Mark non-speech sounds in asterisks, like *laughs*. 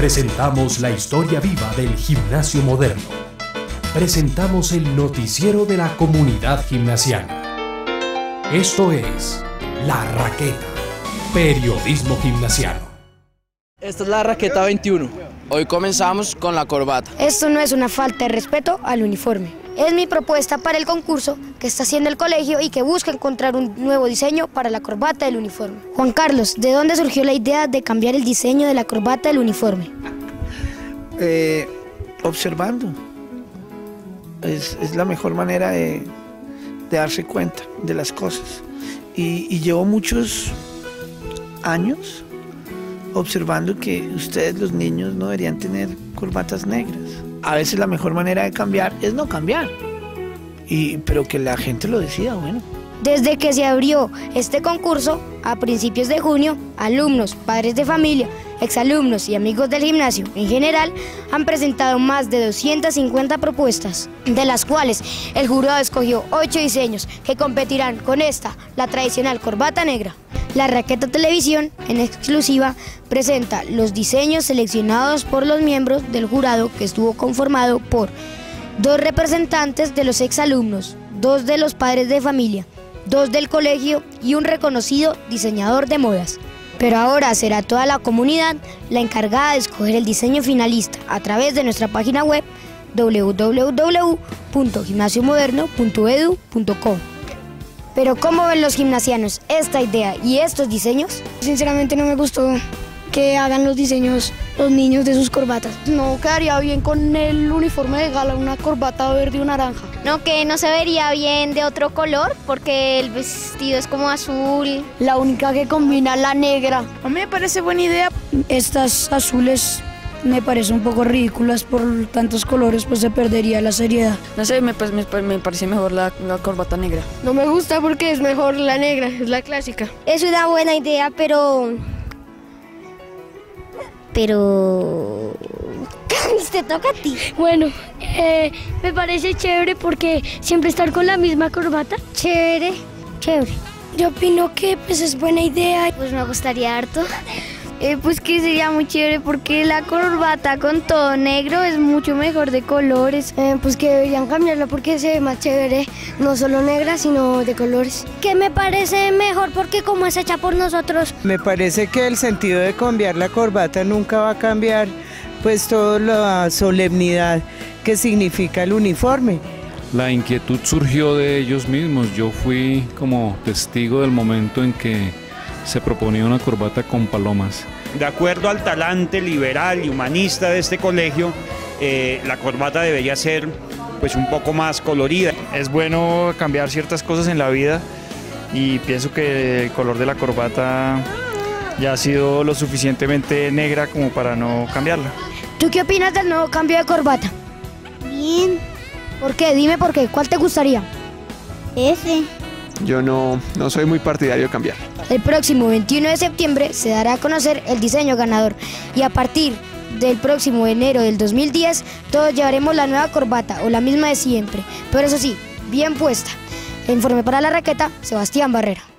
Presentamos la historia viva del gimnasio moderno. Presentamos el noticiero de la comunidad gimnasiana. Esto es La Raqueta, periodismo gimnasiano. Esta es la raqueta 21. Hoy comenzamos con la corbata. Esto no es una falta de respeto al uniforme. Es mi propuesta para el concurso que está haciendo el colegio y que busca encontrar un nuevo diseño para la corbata del uniforme. Juan Carlos, ¿de dónde surgió la idea de cambiar el diseño de la corbata del uniforme? Eh, observando. Es, es la mejor manera de, de darse cuenta de las cosas. Y, y llevo muchos años observando que ustedes los niños no deberían tener corbatas negras. A veces la mejor manera de cambiar es no cambiar. Y, pero que la gente lo decida, bueno. Desde que se abrió este concurso, a principios de junio, alumnos, padres de familia, exalumnos y amigos del gimnasio en general han presentado más de 250 propuestas, de las cuales el jurado escogió 8 diseños que competirán con esta, la tradicional corbata negra. La Raqueta Televisión, en exclusiva, presenta los diseños seleccionados por los miembros del jurado que estuvo conformado por dos representantes de los exalumnos, dos de los padres de familia, dos del colegio y un reconocido diseñador de modas. Pero ahora será toda la comunidad la encargada de escoger el diseño finalista a través de nuestra página web www.gimnasiomoderno.edu.co. Pero ¿cómo ven los gimnasianos esta idea y estos diseños? Sinceramente no me gustó que hagan los diseños los niños de sus corbatas. No quedaría bien con el uniforme de gala, una corbata verde o naranja. No, que no se vería bien de otro color porque el vestido es como azul. La única que combina la negra. A mí me parece buena idea. Estas azules me parecen un poco ridículas por tantos colores, pues se perdería la seriedad. No sé, me, me, me parece mejor la, la, corbata negra. No me gusta porque es mejor la negra, es la clásica. Es una buena idea, pero... Pero... *laughs* Te toca a ti. Bueno, eh, me parece chévere porque siempre estar con la misma corbata. Chévere, chévere. Yo opino que pues es buena idea. Pues me gustaría harto. Eh, pues que sería muy chévere porque la corbata con todo negro es mucho mejor de colores. Eh, pues que deberían cambiarla porque se ve más chévere, no solo negra, sino de colores. Que me parece mejor porque como es hecha por nosotros. Me parece que el sentido de cambiar la corbata nunca va a cambiar pues toda la solemnidad que significa el uniforme. La inquietud surgió de ellos mismos. Yo fui como testigo del momento en que se proponía una corbata con palomas. De acuerdo al talante liberal y humanista de este colegio, eh, la corbata debería ser pues un poco más colorida. Es bueno cambiar ciertas cosas en la vida y pienso que el color de la corbata ya ha sido lo suficientemente negra como para no cambiarla. ¿Tú qué opinas del nuevo cambio de corbata? Bien. ¿Por qué? Dime por qué. ¿Cuál te gustaría? Ese. Yo no, no soy muy partidario de cambiar. El próximo 21 de septiembre se dará a conocer el diseño ganador y a partir del próximo enero del 2010 todos llevaremos la nueva corbata o la misma de siempre, pero eso sí, bien puesta. Informe para la raqueta, Sebastián Barrera.